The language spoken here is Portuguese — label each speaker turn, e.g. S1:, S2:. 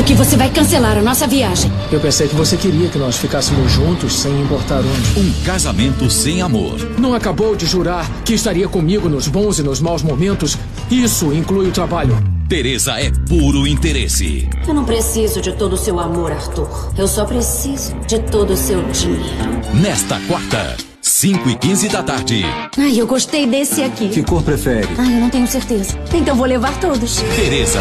S1: juro que você vai cancelar a nossa viagem.
S2: Eu pensei que você queria que nós ficássemos juntos sem importar onde.
S3: Um casamento sem amor.
S2: Não acabou de jurar que estaria comigo nos bons e nos maus momentos? Isso inclui o trabalho.
S3: Teresa é puro interesse.
S1: Eu não preciso de todo o seu amor, Arthur. Eu só preciso de todo o seu dinheiro.
S3: Nesta quarta, 5 e 15 da tarde.
S1: Ai, eu gostei desse aqui.
S4: Que cor prefere?
S1: Ai, eu não tenho certeza. Então vou levar todos.
S3: Tereza.